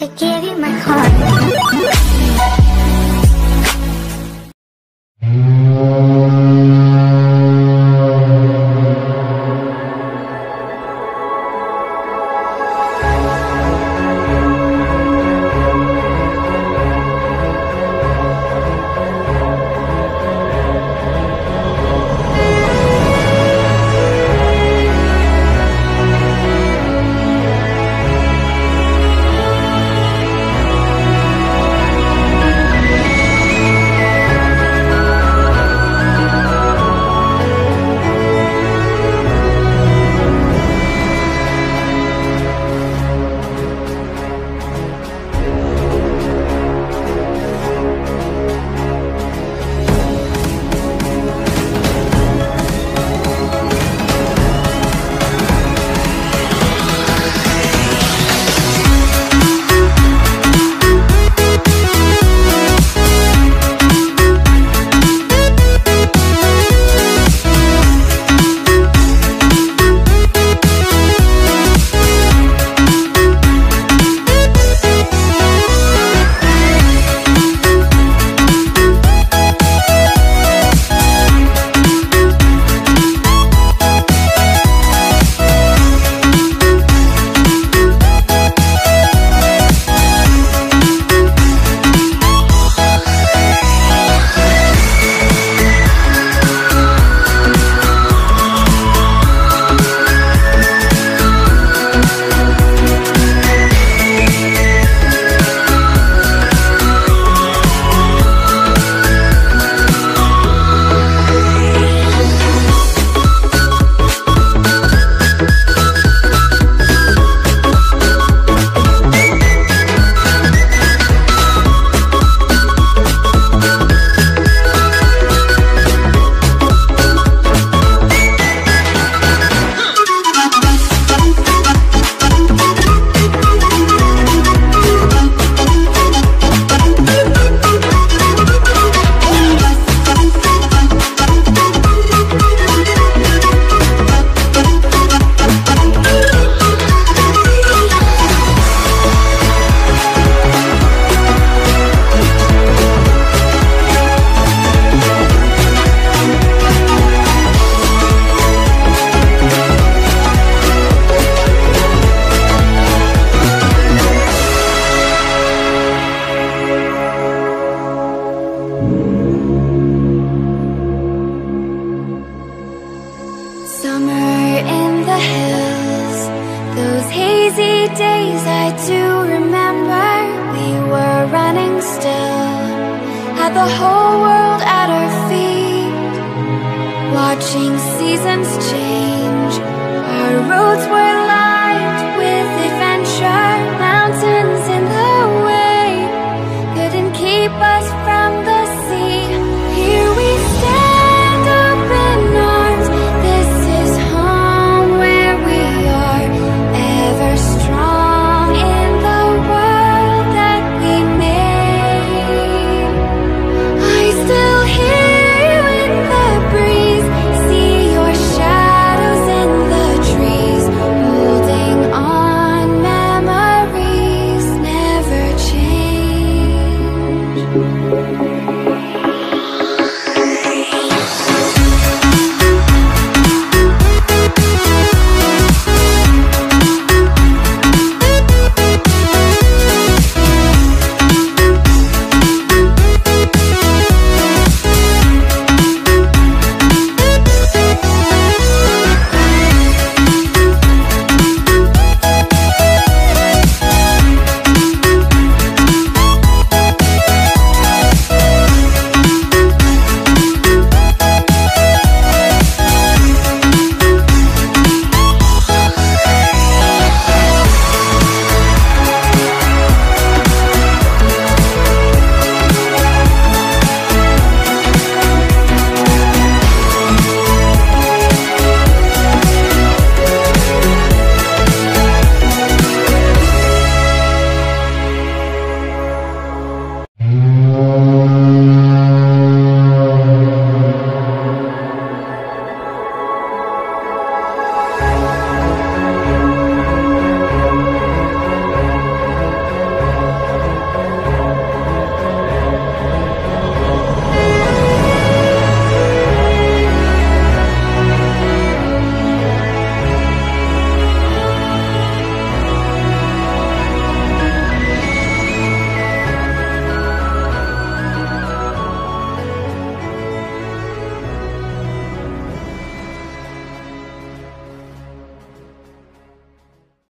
I gave you my heart. Summer in the hills, those hazy days I do remember. We were running still, had the whole world at our feet, watching seasons change. Our roads were